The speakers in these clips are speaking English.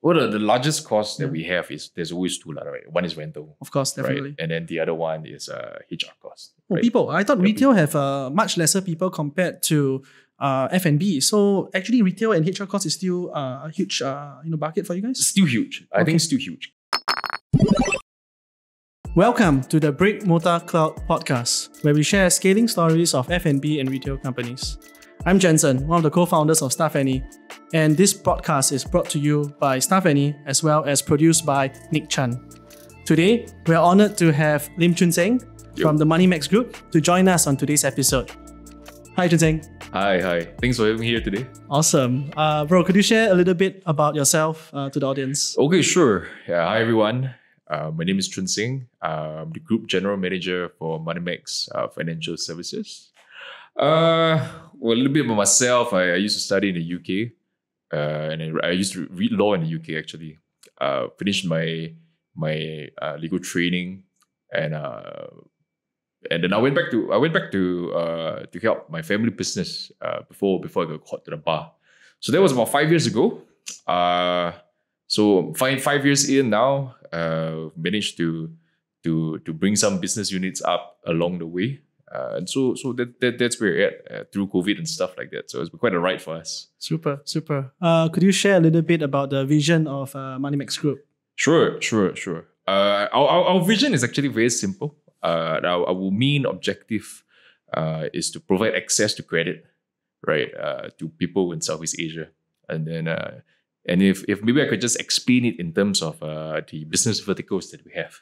well, the, the largest cost that we have is there's always two, right? One is rental, Of course, definitely. right? And then the other one is uh, HR cost. Oh, right? people. I thought Yeah, retail have uh, much lesser people compared to uh, F&B. So actually retail and HR cost is still uh, a huge uh, you know bucket for you guys. Still huge. I Okay. think it's still huge. Welcome to the Brick Mortar Cloud podcast, where we share scaling stories of F&B and retail companies. I'm Janson, one of the co-founders of StaffAny, and this podcast is brought to you by StaffAny as well as produced by Nick Chan. Today, we are honored to have Lim Chun Seng from the Moneymax Group to join us on today's episode. Hi, Chun Seng. Hi, hi. Thanks for having me here today. Awesome. Uh, bro, could you share a little bit about yourself uh, to the audience? Okay, sure. Yeah, hi everyone. Uh, my name is Chun Seng. I'm the Group General Manager for Moneymax uh, Financial Services. Uh, well, a little bit about myself. I, I used to study in the UK, uh, and I, I used to read law in the UK actually. Uh, finished my my uh, legal training, and uh, and then I went back to I went back to uh, to help my family business uh, before before I got called to the bar. So that was about five years ago. Uh, so five five years in now, uh, managed to to to bring some business units up along the way. Uh, and so so that, that that's where we're at uh, through COVID and stuff like that. So it's been quite a ride for us. Super, super. Uh, could you share a little bit about the vision of uh, Moneymax Group? Sure, sure, sure. Uh, our, our, our vision is actually very simple. Uh, our, our main objective uh, is to provide access to credit, right, uh, to people in Southeast Asia. And then, uh, and if, if maybe I could just explain it in terms of uh, the business verticals that we have.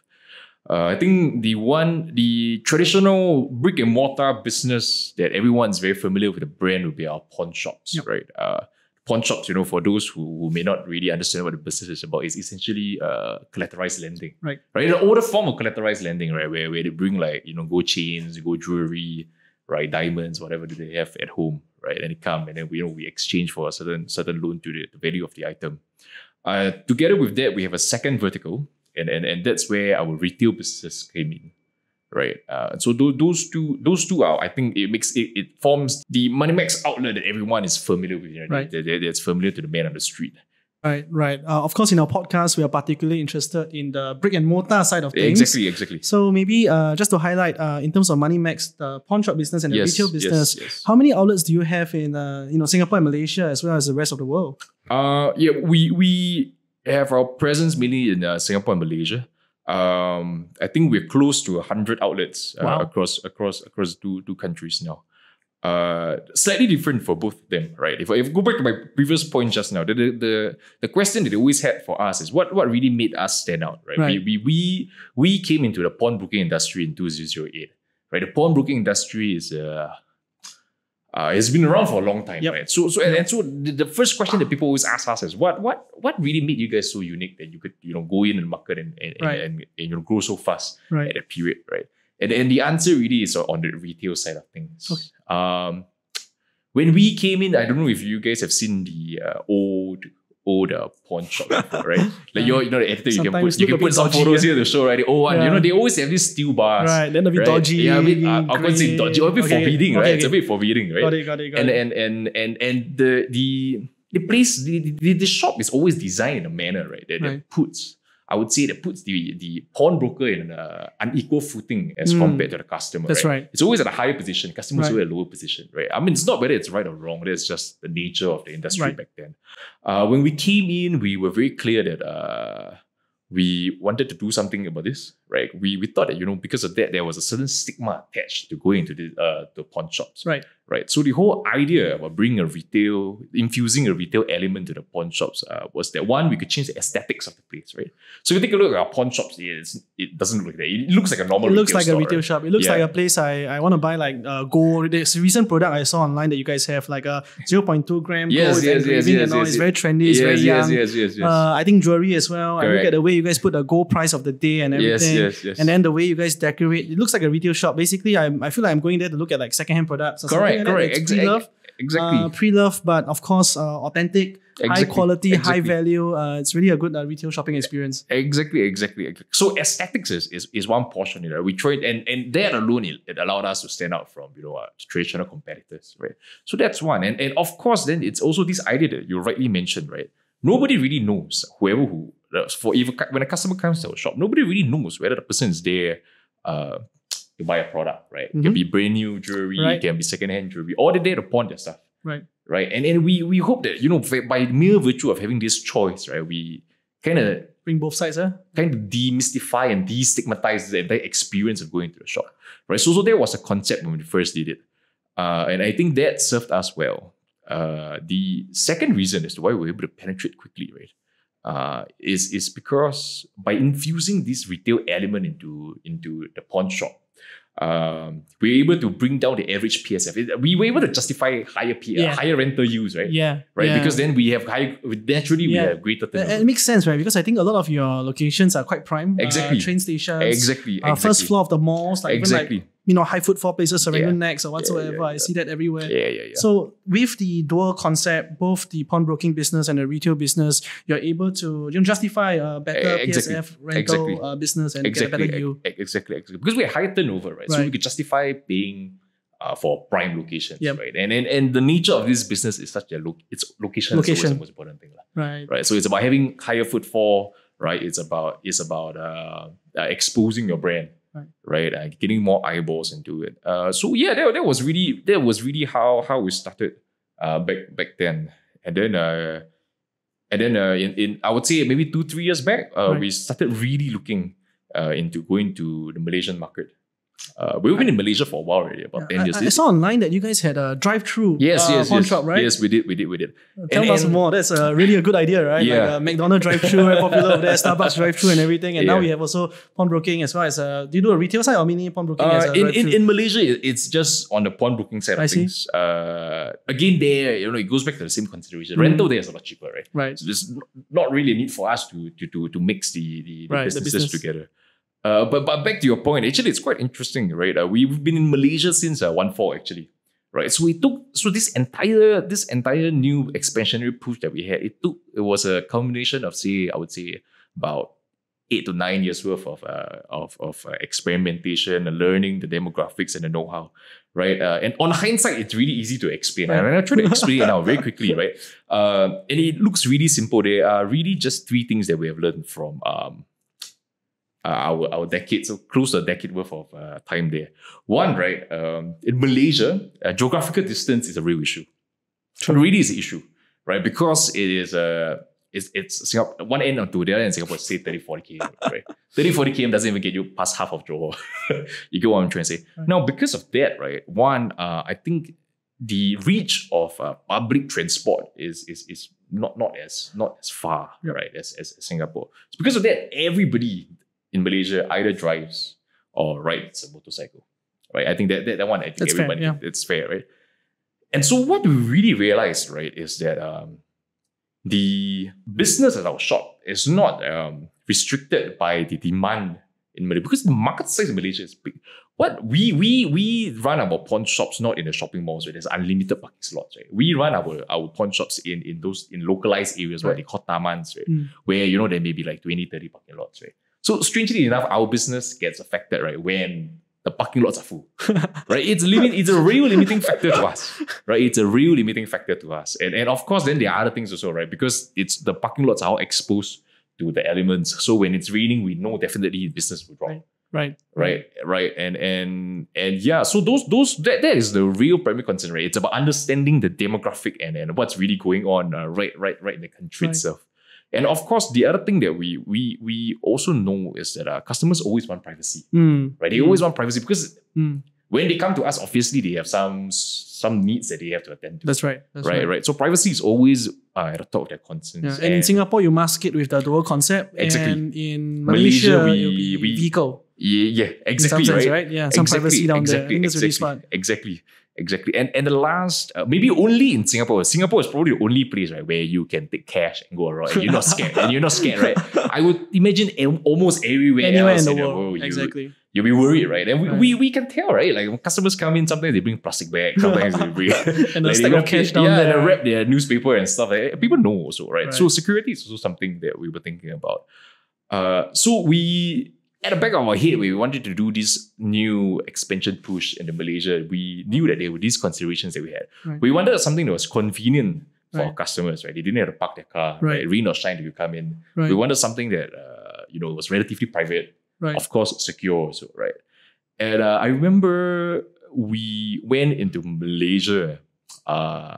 Uh, I think the one, the traditional brick and mortar business that everyone's very familiar with the brand would be our pawn shops, Yep. right? Uh, pawn shops, you know, for those who, who may not really understand what the business is about, is essentially uh, collateralized lending. Right. Right. The older form of collateralized lending, right? Where, where they bring like, you know, go chains, go jewelry, right? Diamonds, whatever that they have at home, right? And they come and then we you know we exchange for a certain certain loan to the, the value of the item. Uh, together with that, we have a second vertical, and, and, and that's where our retail business came in right? Uh, so those, those two, those two are, I think it makes it, it forms the Moneymax outlet that everyone is familiar with, you know, Right. that, that- that's familiar to the man on the street. Right, right. Uh, of course, in our podcast, we are particularly interested in the brick and mortar side of things. Exactly, exactly. So maybe uh, just to highlight, uh, in terms of Moneymax, the pawn shop business and the Yes, retail yes, business, yes. how many outlets do you have in uh, you know Singapore and Malaysia as well as the rest of the world? Uh, yeah, we we have our presence mainly in uh, Singapore and Malaysia. Um, I think we're close to hundred outlets uh, Wow. across across across two two countries now. Uh, slightly different for both of them, right? If I, if I go back to my previous point just now, the, the the the question that they always had for us is what what really made us stand out, right? Right. We, we we we came into the pawnbroking industry in two thousand eight, right? The pawnbroking industry is uh, uh, it's been around for a long time, Yep. right? So, so and, and so the, the first question that people always ask us is what what what really made you guys so unique that you could you know go in and market and and, Right. and, and, you know grow so fast Right. at a period, right? And and the answer really is on the retail side of things. Okay. Um, when we came in, I don't know if you guys have seen the uh, old old uh, pawn shop, before, right? Like you're you know the editor, you can put you can put some dodgy, photos yeah. here to show, right? The old one, you know they always have these steel bars. Right, then a bit right? dodgy. Yeah, a bit, uh, I would say grey. dodgy, a bit Okay, forbidding, okay, right? It's a bit forbidding, right? Got it, got it, got and, it. and and and and the the the place the, the, the shop is always designed in a manner right that, that Right. puts I would say that puts the the pawnbroker in an unequal footing as Mm. compared to the customer. That's right. It's always at a higher position. Customers Right. always at a lower position, right? I mean, it's not whether it's right or wrong. That's just the nature of the industry Right. back then. Uh, when we came in, we were very clear that uh, we wanted to do something about this, right? We we thought that you know because of that there was a certain stigma attached to going into the uh, the pawn shops, Right. Right? So the whole idea about bringing a retail, infusing a retail element to the pawn shops uh, was that one, we could change the aesthetics of the place, right? So you take a look at our pawn shops, it's, it doesn't look like that. It looks like a normal It looks retail like a store, retail right? shop. It looks Yeah. like a place I, I want to buy like uh, gold. There's a recent product I saw online that you guys have like a 0.2 gram Yes, gold yes, yes, yes, and all. yes, It's very trendy. It's yes, very young. yes, yes, yes. Uh, I think jewelry as well. I look at the way you guys put the gold price of the day and everything. yes, yes. yes. And then the way you guys decorate, it looks like a retail shop. Basically, I'm, I feel like I'm going there to look at like secondhand products or correct, like correct. Ex- pre-love, exactly. uh, pre-love, but of course, uh, authentic, high Exactly, quality, high value. Uh, it's really a good uh, retail shopping experience. Exactly, exactly, exactly. So aesthetics is, is, is one portion, you know. We tried and and that alone it, it allowed us to stand out from you know uh, traditional competitors, right? So that's one. And and of course, then it's also this idea that you rightly mentioned, right? nobody really knows whoever who for even when a customer comes to our shop, nobody really knows whether the person is there uh, to buy a product, right? It can be brand new jewelry, Right. it can be secondhand jewelry, or they're there to pawn their stuff, Right. right? And and we we hope that you know by mere virtue of having this choice, right, we kind of Bring both sides, huh? kind of demystify and destigmatize the entire experience of going to the shop, right? So, so that was a concept when we first did it, uh, and I think that served us well. Uh, the second reason as to why we were able to penetrate quickly, right, uh, is is because by infusing this retail element into into the pawn shop, um, we were able to bring down the average PSF. We were able to justify higher P, Yeah. higher rental use, right? Yeah. Right, yeah. because then we have high. Naturally, we have greater Uh, turnover. it makes sense, right? Because I think a lot of your locations are quite prime. Uh, Exactly. train stations. exactly, Uh, exactly. first floor of the malls, like exactly. even like you know high footfall places, Serangoon Yeah. NEX or whatsoever. yeah, I see that everywhere. yeah, yeah, yeah. So with the dual concept, both the pawnbroking business and the retail business, you're able to you know, justify a better Eh, exactly. PSF rental Exactly. uh, business and exactly, get a better yield. e- exactly, exactly. Because we had higher turnover, right? So we Right. could justify paying uh, for prime locations, Yep. right? And, and and the nature of this business is such a lo- it's location, location. is always the most important thing, Right. right? So it's about having higher footfall, right? It's about it's about uh, uh, exposing your brand, Right. right? Uh, getting more eyeballs into it. Uh, so yeah, that, that was really that was really how how we started uh, back back then, and then. Uh, and then uh, in, in I would say maybe two three years back, uh, Right. we started really looking uh, into going to the Malaysian market. Uh, we've been in Malaysia for a while already, about Yeah, ten years. I, I saw online that you guys had a drive-through yes, uh, yes, pawn yes, shop, right? yes. We did, we did, we did. Tell And- us and- more. That's a really a good idea, right? Yeah. Like uh, McDonald's drive-through, very popular over there, Starbucks drive-through and everything. And now we have also pawnbroking as well as uh, do you do a retail side or mini pawnbroking as Uh, in, in, in Malaysia, it's just on the pawnbroking side of things. Uh, again, there, you know, it goes back to the same consideration. Mhm. Rental there is a lot cheaper, right? right. So there's not really a need for us to to to, to mix the the, the Right, the businesses business. together. Uh, but but back to your point, actually, it's quite interesting, right? Uh, we've been in Malaysia since uh, one four actually, right? So we took so this entire this entire new expansionary push that we had, it took it was a combination of say I would say about eight to nine years worth of uh, of of uh, experimentation, and learning the demographics and the know how, right? Uh, and on hindsight, it's really easy to explain. And I try to explain it now very quickly, right? Uh, and it looks really simple. There are really just three things that we have learned from um, our our decade, so close to a decade worth of uh, time there. One, right? Um, in Malaysia, uh, geographical distance is a real issue. It really is an issue, right? Because it is a it's, it's Singapore, one end to the other in Singapore, say 30, 40 km, right? 30, 40 km doesn't even get you past half of Johor. you get what I'm trying to say? Right. Now, because of that, right? One, uh, I think the reach of uh, public transport is is is not not as not as far, Yep. right, as, as Singapore. So because of that, everybody in Malaysia either drives or rides a motorcycle. Right. I think that that, that one I think That's fair, everybody yeah. it's fair, right? And so what we really realized, right, is that um, the business at our shop is not um, restricted by the demand in Malaysia because the market size in Malaysia is big. What we we we run our pawn shops not in the shopping malls where there's unlimited parking slots, right? We run our our pawn shops in in those in localized areas Right. they call tamans, right? Mm. Where you know there may be like 20, 30 parking lots, right? So strangely enough, our business gets affected, right, when the parking lots are full. right? It's limit, it's a real limiting factor to us. Right? It's a real limiting factor to us. And and of course, then there are other things also, right? Because it's the parking lots are all exposed to the elements. So when it's raining, we know definitely business will drop. Right. Right. Right, right, and and and yeah, so those those that, that is the real primary concern, right? It's about understanding the demographic and, and what's really going on, uh, right, right, right in the country Right. itself. And of course, the other thing that we we we also know is that uh, customers always want privacy, Mm. right? They always want privacy because Mm. when they come to us, obviously they have some some needs that they have to attend to. That's right. That's right, right, So privacy is always uh, at the top of their concerns. Yeah. And in Singapore, you mask it with the dual concept. Exactly. And in Malaysia, Malaysia, we- we- vehicle. yeah, yeah, exactly, sense, right? right? Yeah. Some privacy down there. I think that's really exactly, smart. Exactly, exactly. And and the last, uh, maybe only in Singapore. Singapore is probably the only place, right, where you can take cash and go around, and you're not scared, and you're not scared, right? I would imagine almost everywhere Anywhere else in the world. you, exactly. you'll be worried, right? And we, Right. we, we can tell, right? Like when customers come in, sometimes they bring plastic bags, sometimes they bring And like, stack of cash down yeah, there. and they wrap their newspaper and stuff. Like, people know also, right? So security is also something that we were thinking about. Uh, so we at the back of our head, we wanted to do this new expansion push into Malaysia. We knew that there were these considerations that we had. Right. We wanted something that was convenient for our customers, right? They didn't have to park their car, Right. right? Rain or shine, you come in. Right. We wanted something that uh, you know was relatively private, right. of course, secure also, right? And uh, I remember we went into Malaysia uh,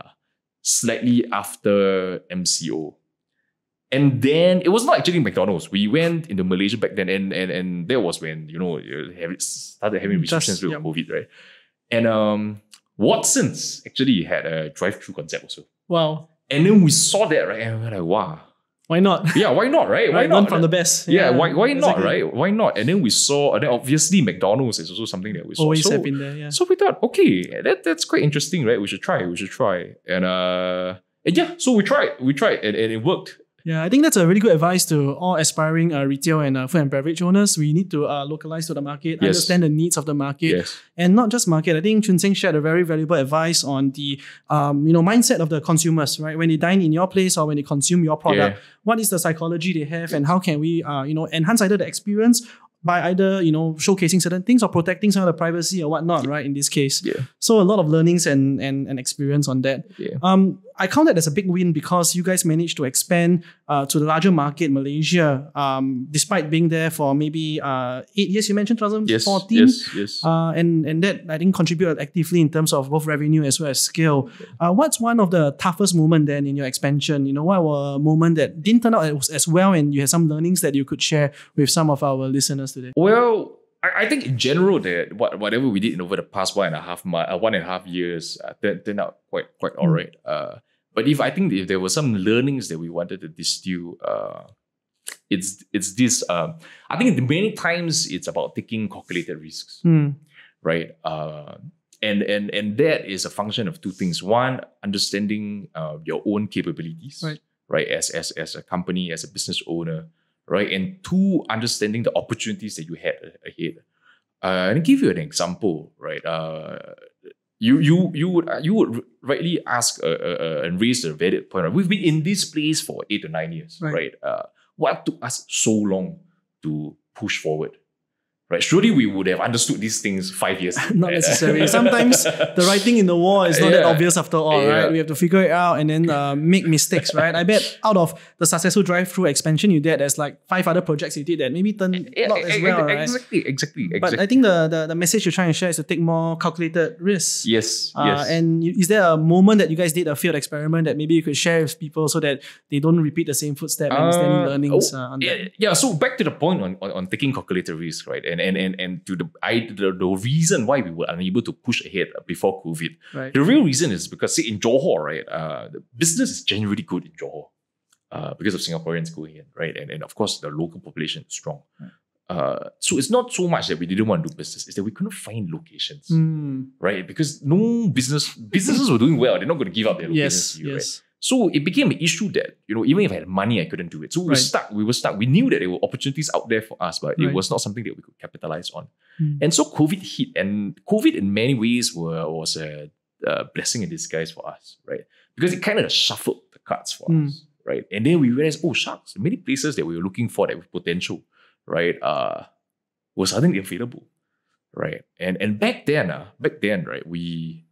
slightly after MCO. And then it was not actually McDonald's. We went into Malaysia back then, and and, and that was when you know you have it started having Just- restrictions with yeah. COVID, right? And um, Watsons actually had a drive-through concept also. Wow. And then we saw that, right? And we were like, wow, Why not? yeah, why not, right? Why Right, not? Learn from the best. yeah, why, why not, right? Why not? And then we saw, and then obviously McDonald's is also something that we saw. Always so, have been there. Yeah. so we thought, okay, that, that's quite interesting, right? We should try, we should try. And uh and yeah, so we tried, we tried, and, and it worked. Yeah, I think that's a really good advice to all aspiring uh, retail and uh, food and beverage owners. We need to uh, localize to the market, Yes. understand the needs of the market, Yes. and not just market. I think Chun Seng shared a very valuable advice on the um, you know mindset of the consumers. Right, when they dine in your place or when they consume your product, Yeah. what is the psychology they have, and how can we uh, you know enhance either the experience by either you know showcasing certain things or protecting some of the privacy or whatnot. Right, in this case, Yeah. so a lot of learnings and and, and experience on that. Yeah. Um, I count that as a big win because you guys managed to expand uh, to the larger market, Malaysia, um, despite being there for maybe uh, eight years. You mentioned Yes. 2014. Yes. Yes. Uh, and and that I think contributed actively in terms of both revenue as well as scale. Uh, what's one of the toughest moment then in your expansion? You know, what were a moment that didn't turn out as, as well, and you had some learnings that you could share with some of our listeners today? Well, I, I think in general that what whatever we did in over the past one and a half month, uh, one and a half years, uh, turned, turned out quite quite Mm. alright. Uh, but if I think if there were some learnings that we wanted to distill, uh, it's it's this. Um, I think many times it's about taking calculated risks, Hmm. right? Uh, and and and that is a function of two things. One, understanding uh, your own capabilities, Right. right? As as as a company, as a business owner, right? And two, understanding the opportunities that you had ahead. Uh, and I'll give you an example, right? Uh, you you you would you would rightly ask uh, uh, uh, and raise the valid point. Right? We've been in this place for eight to nine years, Right. right? Uh, what took us so long to push forward? Right? Surely we would have understood these things five years. Not necessarily. Sometimes The writing in the wall is not that obvious after all, right? Yeah. We have to figure it out and then uh, make mistakes, right? I bet out of the successful drive-through expansion you did, there's like five other projects you did that maybe turned Yeah, not as e- well, e- right? Exactly, exactly, exactly. But I think the, the the message you're trying to share is to take more calculated risks. yes, Uh, yes. And is there a moment that you guys did a field experiment that maybe you could share with people so that they don't repeat the same footstep and is there any Uh, learnings oh, uh, yeah, yeah, so back to the point on, on, on taking calculated risks, right? And and and and to the I the, the reason why we were unable to push ahead before COVID. Right. The real reason is because see in Johor, right? Uh, the business is generally good in Johor. Uh, because of Singaporeans going in, right? And, and of course the local population is strong. Uh, so it's not so much that we didn't want to do business, it's that we couldn't find locations. Mm, Right? Because no business businesses were doing well. They're not going to give up their locations yes, to you, right? So it became an issue that, you know, even if I had money, I couldn't do it. So we were stuck. We were stuck. We knew that there were opportunities out there for us, but it was not something that we could capitalize on. Hmm. And so COVID hit, and COVID in many ways were, was a, a blessing in disguise for us, right? Because it kind of shuffled the cards for Hmm. us, right? And then we realized, oh, shucks, many places that we were looking for that with potential, right, uh, was suddenly available, right? And and back then, uh, back then, right, we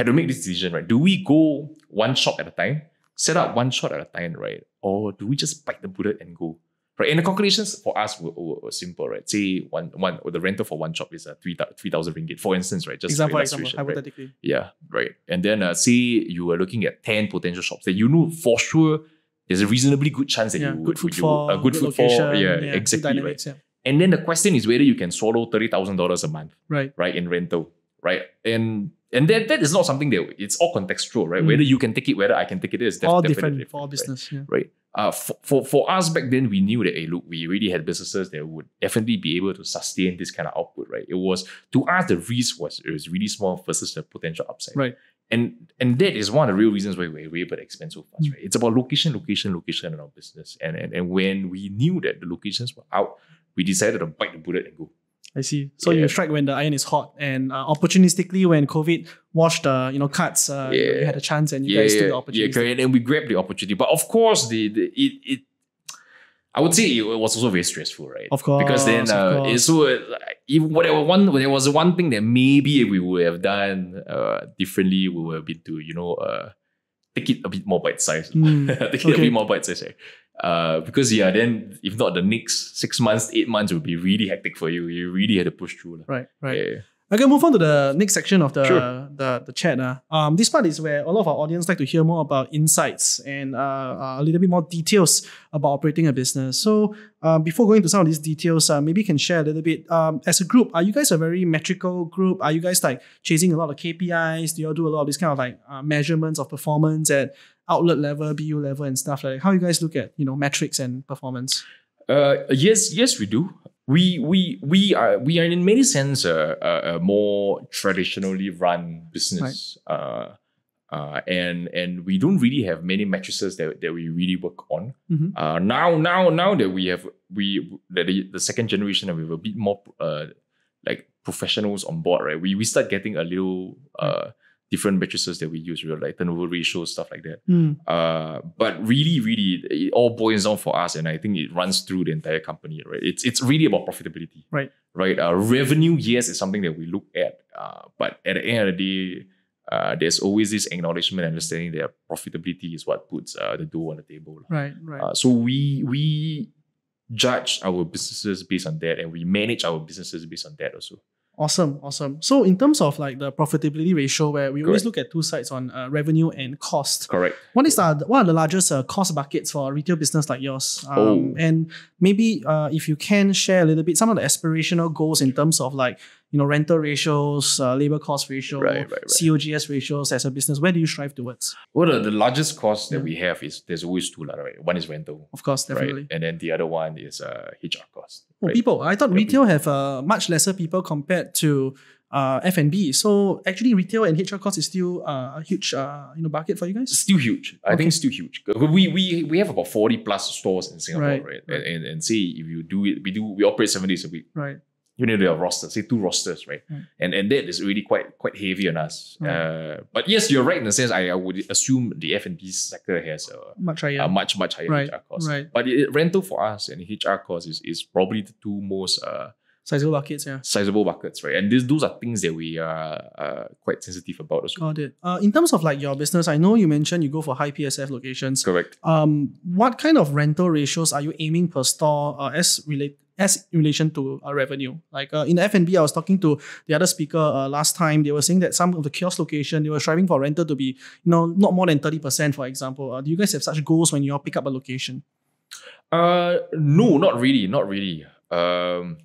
had to make this decision, right? Do we go one shot at a time, set up one shot at a time, right? Or do we just bite the bullet and go? Right. And the calculations for us were, were, were simple, right? Say one one or the rental for one shop is uh, three three thousand ringgit, for instance, right? Just Example, example, illustration, right? Yeah, right. And then uh, say you were looking at 10 potential shops that you know for sure there's a reasonably good chance that Yeah, you good you- footfall, a good, good footfall. location, yeah, good exactly. Right. yeah. And then the question is whether you can swallow $30,000 a month, Right. right, in rental, right? And and that, that is not something that it's all contextual, right? Mm. Whether you can take it, whether I can take it is def- all definitely different for all right? business. Yeah. right? Uh, for, for, for us back then, we knew that, hey, look, we already had businesses that would definitely be able to sustain this kind of output, right? It was, to us, the risk was, it was really small versus the potential upside. Right. And and that is one of the real reasons why we were able to expand so fast, Mm. right? It's about location, location, location in our business. And, and, and when we knew that the locations were out, we decided to bite the bullet and go. I see. So Yeah. you strike when the iron is hot, and uh, opportunistically when COVID washed the you know cuts, uh, you- you had a chance and you yeah, guys took yeah, the yeah, opportunity. correct. And we grabbed the opportunity. But of course, the, the it, it I would say it was also very stressful, right? Of course, because then uh, it's so uh, even whatever one there was one thing that maybe we would have done uh, differently. We would have been to you know uh, take it a bit more bite size, Mm, take it a bit more bite size. Right? Uh, because yeah, then if not the next six months, eight months will be really hectic for you. You really had to push through. lah. Right, right. Yeah. Okay, move on to the next section of the Sure. the, the chat. Uh. Um, this part is where a lot of our audience like to hear more about insights and uh, uh, a little bit more details about operating a business. So uh, before going to some of these details, uh, maybe you can share a little bit. Um, as a group, are you guys a very metrical group? Are you guys like chasing a lot of KPIs? Do you all do a lot of these kind of like uh, measurements of performance at outlet level, BU level, and stuff like? that? How you guys look at you know metrics and performance? Uh, yes, yes, we do. We we we are we are in many sense a, a, a more traditionally run business. Uh, uh, and and we don't really have many matrices that, that we really work on. Mhm. Uh, now now now that we have we that the, the second generation and we have a bit more uh like professionals on board, right? We we start getting a little uh different matrices that we use, real like turnover ratio stuff like that. Mm, Uh, but really, really, it all boils down for us, and I think it runs through the entire company, right? It's it's really about profitability, Right. Right. Uh, revenue, yes, is something that we look at, uh, but at the end of the day, uh, there's always this acknowledgement, and understanding that profitability is what puts uh, the dough on the table. right, right. Uh, so we we judge our businesses based on that, and we manage our businesses based on that also. Awesome, awesome. So in terms of like the profitability ratio, where we always look at two sides on uh, revenue and cost. Correct. What is the what are the largest uh, cost buckets for a retail business like yours? Um, Oh. And maybe uh, if you can share a little bit some of the aspirational goals in terms of like you know rental ratios, uh, labor cost ratio, Right, right, right. COGS ratios as a business. Where do you strive towards? Well, the, the largest cost that Yeah. we have is there's always two, right? One is rental. Of course, definitely. And then the other one is uh, HR cost. Oh, people. I thought Yeah, retail have uh, much lesser people compared to uh, F&B. So actually, retail and HR cost is still uh, a huge uh, you know bucket for you guys. Still huge. I Okay. think it's still huge. We, we we have about 40 plus stores in Singapore, Right, right? right. And, and and say if you do it, we do we operate seven days a week. Right. You need to have rosters, say two rosters, right? Right. And and that is really quite quite heavy on us. Right. Uh, but yes, you're right in the sense I, I would assume the F and B sector has a, Much higher. a much much higher Right, HR cost. right. But it, rental for us and HR cost is, is probably the two most uh, Sizable buckets, yeah. sizable buckets, right? And this, those are things that we are uh, quite sensitive about also. Got it. Uh, in terms of like your business, I know you mentioned you go for high PSF locations. Correct. Um, what kind of rental ratios are you aiming per store uh, as relate as in relation to uh, revenue? Like uh, in the F&B, I was talking to the other speaker uh, last time. They were saying that some of the kiosk location they were striving for rental to be you know not more than thirty percent, for example. Uh, do you guys have such goals when you all pick up a location? Uh, no, not really, not really. Um,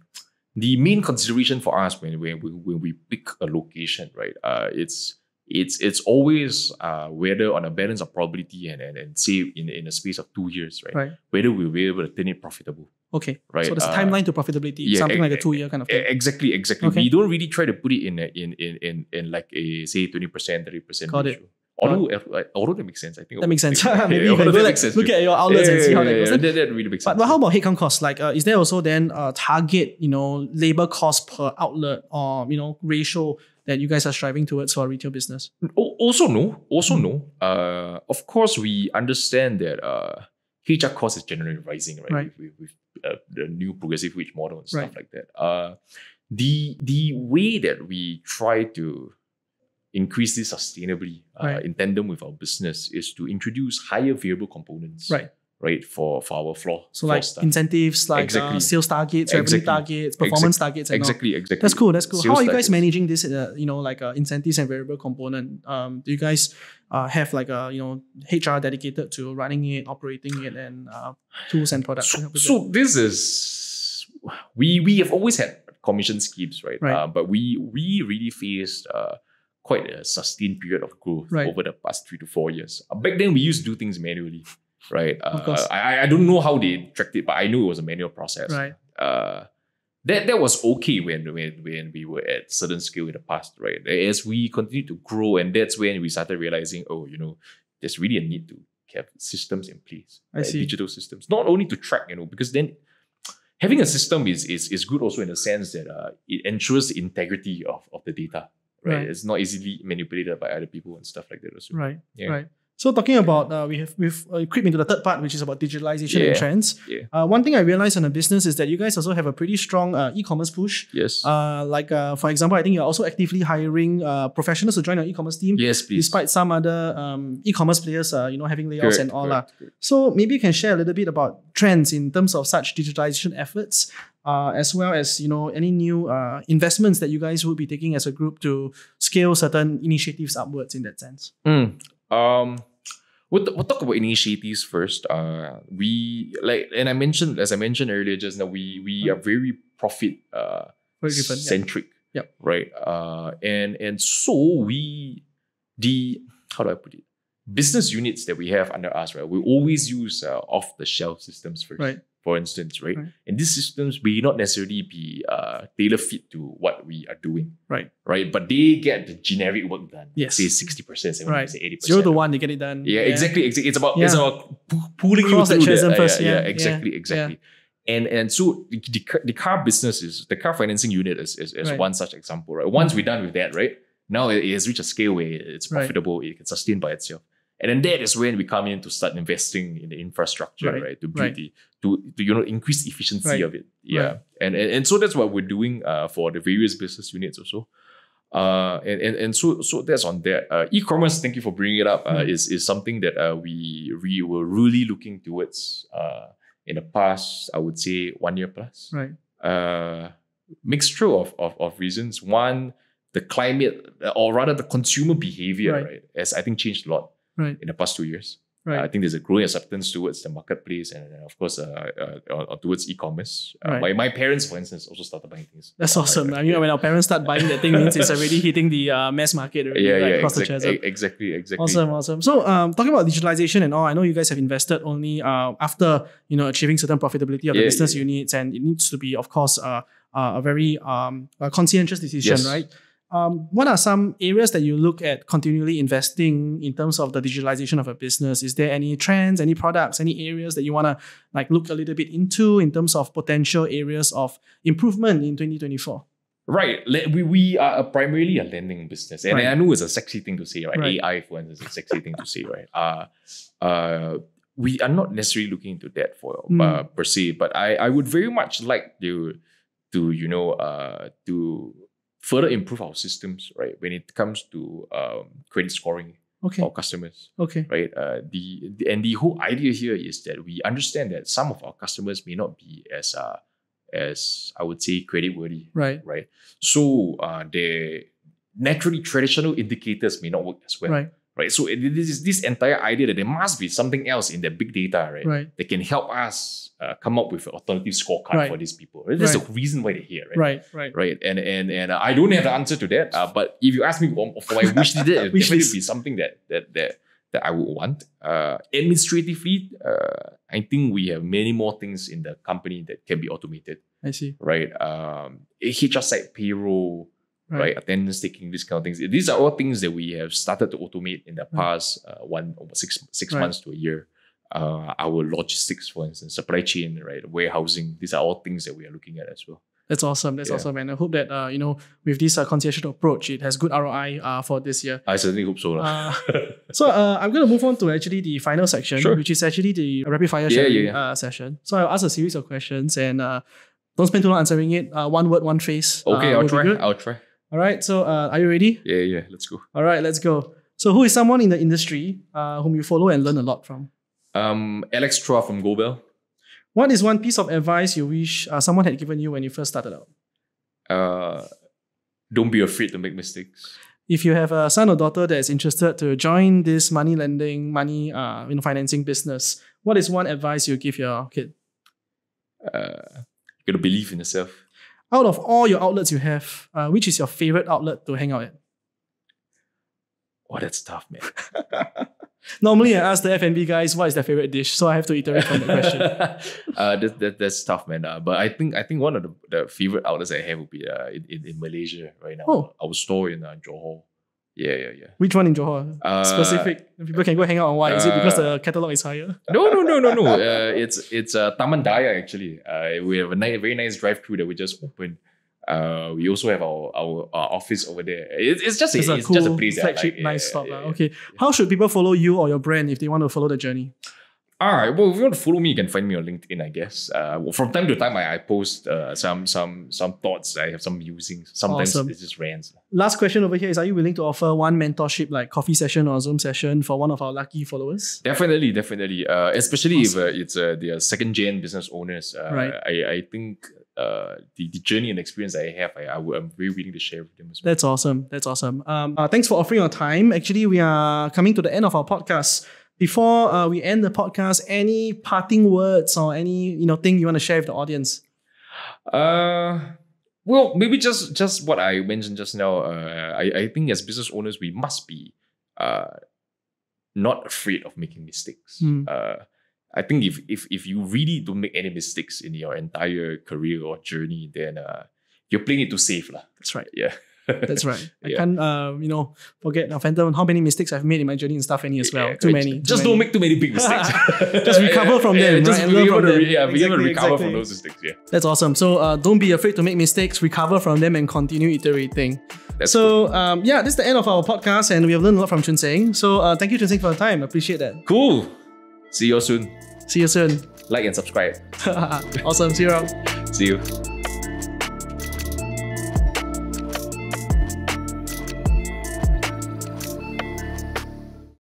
the main consideration for us when when we, when we pick a location, right? Uh, it's it's it's always uh whether on a balance of probability and and, and say in in a space of two years, right? Right. Whether we'll be able to turn it profitable. Okay. Right, So there's a uh, timeline to profitability, yeah, something e- like a two year kind of thing. Exactly, exactly. Okay. We don't really try to put it in a, in in in in like a say twenty percent, thirty percent. Got it. Although, uh, although that makes sense, I think That makes sense. Yeah, Maybe you can although go that like, sense look at your outlets and see how that goes. yeah, That, that really makes sense. But, but how about headcount costs? Like, uh, is there also then a target, you know, labor cost per outlet or you know ratio that you guys are striving towards for a retail business? Also no, also Hmm. no. Uh, of course, we understand that uh, HR cost is generally rising, right? Right. With, with, with uh, the new progressive wage model and stuff Right. like that. Uh, the the way that we try to increase this sustainably uh, Right. in tandem with our business is to introduce higher variable components, Right. Right for for our floor. So floor like staff. incentives, like uh, Exactly. sales targets, revenue Exactly. targets, performance targets, and all. exactly, exactly. That's cool. That's cool. How are you guys targets. managing this? Uh, you know, like uh, incentives and variable component. Um, do you guys uh, have like a you know HR dedicated to running it, operating it, and uh, tools and products? So, so this is we we have always had commission schemes, right? Right. Uh, but we we really faced uh, quite a sustained period of growth Right. over the past three to four years. Uh, back then, we used to do things manually, right? Uh. I I- don't know how they tracked it, but I knew it was a manual process. that? Right. Uh, that that was okay when when when we were at certain scale in the past, right? As we continue to grow, and that's when we started realizing, oh, you know, there's really a need to have systems in place, I right? see. digital systems, not only to track, you know, because then having a system is is, is good also in the sense that uh, it ensures the integrity of, of the data, right? Right. It's not easily manipulated by other people and stuff like that also. Right. Yeah. Right. So talking about uh, we have we've uh, creep into the third part, which is about digitalization and trends. Yeah. Uh, one thing I realized on the business is that you guys also have a pretty strong uh, e-commerce push. Yes. Uh, like uh, for example, I think you're also actively hiring uh, professionals to join your e-commerce team. yes, please. Despite some other um, e-commerce players, uh, you know, having layoffs Correct, and all that. So maybe you can share a little bit about trends in terms of such digitalization efforts, uh, as well as you know any new uh, investments that you guys would be taking as a group to scale certain initiatives upwards in that sense. Mm. Um, we'll, we'll talk about initiatives first. Uh, we like, and I mentioned, as I mentioned earlier, just now, we we are very profit uh different. yeah. centric. Yep. Right. Uh, and and so we the how do I put it? Business units that we have under us, right? We always use uh, off the shelf systems first. Right. For instance, right? Right. And these systems may not necessarily be uh, tailor fit to what we are doing. Right. Right. But they get the generic work done. Yes. Say 60%, 70%, Right. 80%. Zero to one, they get it done. Yeah, exactly, exactly. It's about Yeah. it's about p- pulling Cross you through that. first, Yeah, yeah, yeah, exactly, exactly. And and so the, the, car- business is the car financing unit is, is, is Right. one such example, right? Once we're done with that, right? Now it, has reached a scale where it's Right. profitable, it can sustain by itself. And then that is when we come in to start investing in the infrastructure, Right, right? To build right. the to, to you know increase efficiency Right, of it. Yeah. And, and and so that's what we're doing uh, for the various business units also. Uh, and, and, and so so that's on that. Uh, e-commerce, thank you for bringing it up. Uh, Mm. is is something that uh, we we were really looking towards uh, in the past. I would say one year plus. Right. Uh, mixture of, of of reasons. One, the climate, or rather the consumer behavior, Right. right, has I think changed a lot Right. in the past two years. Right. I think there's a growing acceptance towards the marketplace and, uh, of course, uh, uh, uh, towards e-commerce. Uh, Right. my, my parents, for instance, also started buying things. That's awesome. right? I mean, when our parents start buying that thing, means it's already hitting the uh, mass market already, yeah, right, yeah, across the exact- chasm. e- exactly, exactly. Awesome, awesome. So, um, talking about digitalization and all, I know you guys have invested only uh, after you know achieving certain profitability of the business units, and it needs to be, of course, uh, uh, a very um, a conscientious decision, Yes. right? Um, what are some areas that you look at continually investing in terms of the digitalization of a business? Is there any trends, any products, any areas that you want to like look a little bit into in terms of potential areas of improvement in 2024? Right. We, we are primarily a lending business. And Right. I know it's a sexy thing to say, right? Right. AI, for instance, is a sexy thing to say, right? Uh, uh, we are not necessarily looking into that for Mm. uh, per se, but I, I would very much like to, to you know, uh, to further improve our systems, right? When it comes to um, credit scoring Okay, for customers, okay, right? Uh, the, the and the whole idea here is that we understand that some of our customers may not be as uh, as I would say credit worthy, right, right? So uh, the naturally traditional indicators may not work as well, right, right? So it, this is this entire idea that there must be something else in the big data, right? right, That can help us uh, come up with an alternative scorecard Right. for these people. Right? That's Right. the reason why they're here, right? right, right. Right, and and and uh, I don't have the answer to that. Uh, but if you ask me for my wish list, it would be something that that that that I would want. Uh, administratively, uh, I think we have many more things in the company that can be automated. I see. Right, um, HR side payroll, Right. right, attendance taking, these kind of things. These are all things that we have started to automate in the past uh, one six six Right. months to a year. Uh, our logistics, for instance, supply chain, right, warehousing. These are all things that we are looking at as well. That's awesome. That's Yeah. awesome, and I hope that uh, you know with this uh, concession approach, it has good ROI uh, for this year. I certainly hope so. Uh, so uh, I'm going to move on to actually the final section, Sure. which is actually the rapid fire Yeah, sharing yeah, yeah. Uh, session. So I'll ask a series of questions and uh, don't spend too long answering it. Uh, one word, one phrase. Okay, uh, I'll try. I'll try. All right. So uh, are you ready? Yeah, yeah. Let's go. All right. Let's go. So who is someone in the industry uh, whom you follow and learn a lot from? Um, Alex Chua from Gobel. What is one piece of advice you wish uh, someone had given you when you first started out? Uh, don't be afraid to make mistakes. If you have a son or daughter that is interested to join this money lending, money uh, you know, financing business, what is one advice you give your kid? Uh, you gotta believe in yourself. Out of all your outlets you have, uh, which is your favorite outlet to hang out at? Oh, that's tough, man. Normally, I ask the FNB guys what is their favorite dish, so I have to iterate on the question. uh, that, that, that's tough, man. Uh, but I think I think one of the, the favorite outlets I have would be uh, in, in, in Malaysia right now. Oh. Our store in uh, Johor. Yeah, yeah, yeah. Which one in Johor? Uh, Specific. People can go hang out on why? Is it because uh, the catalog is higher? No, no, no, no, no. Uh, it's it's uh, Taman Daya actually. Uh, we have a ni- very nice drive through that we just opened. Uh, we also have our our, our office over there. It, it's just a, It's it's, cool just a place that flagship, like. nice Yeah, stop. yeah, yeah. Okay. How should people follow you or your brand if they want to follow the journey? All right. Well, if you want to follow me, you can find me on LinkedIn, I guess. Uh, well, from time to time, I, I post uh, some some some thoughts. I have some musings. Sometimes Awesome. it's just rants. Last question over here is Are you willing to offer one mentorship like coffee session or Zoom session for one of our lucky followers? Definitely, definitely. Uh, especially Awesome. if uh, it's uh, they second gen business owners. Uh, Right. I, I think uh, the, the journey and experience I have, I, I I'm very willing to share with them as well. That's awesome. That's awesome. Um, uh, thanks for offering your time. Actually, we are coming to the end of our podcast. Before uh, we end the podcast, any parting words or any you know thing you want to share with the audience? Uh, well, maybe just just what I mentioned just now. Uh, I, I think as business owners, we must be uh, not afraid of making mistakes. Hmm. Uh, I think if if if you really don't make any mistakes in your entire career or journey, then uh, you're playing it too safe, lah. That's right. Yeah. That's right. I Yeah. can't uh, you know forget uh, Phantom how many mistakes I've made in my journey in StaffAny as well. Yeah, too many. too Just many. don't make too many big mistakes. Just recover from them, Just right, be able to, them. yeah, be able to recover exactly. from those mistakes. Yeah. That's awesome. So uh, don't be afraid to make mistakes, recover from them, and continue iterating. That's so um, yeah, this is the end of our podcast, and we have learned a lot from Chun Seng. So uh, thank you, Chun Seng, for your time. Appreciate that. cool. See you soon. See you soon. Like and subscribe. awesome. See you around. See you.